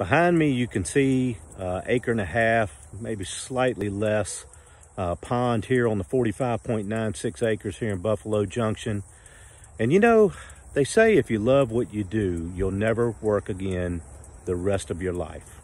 Behind me, you can see uh, acre and a half, maybe slightly less uh, pond here on the 45.96 acres here in Buffalo Junction. And you know, they say if you love what you do, you'll never work again the rest of your life.